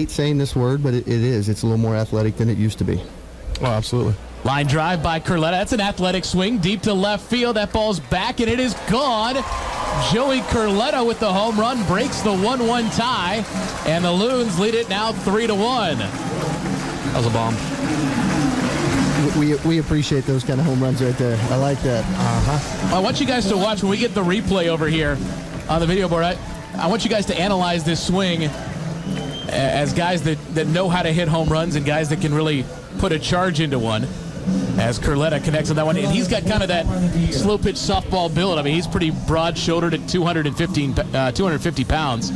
hate saying this word, but it, it is. It's a little more athletic than it used to be. Oh, absolutely. Line drive by Curletta. That's an athletic swing deep to left field. That ball's back and it is gone. Joey Curletta with the home run breaks the 1 1 tie, and the Loons lead it now 3 to 1. That was a bomb. We, we appreciate those kind of home runs right there. I like that. Uh-huh. I want you guys to watch when we get the replay over here on the video board. I, I want you guys to analyze this swing a- as guys that, that know how to hit home runs and guys that can really put a charge into one. As Curletta connects on that one, and he's got kind of that slow pitch softball build. I mean, he's pretty broad shouldered at 215, uh, 250 pounds.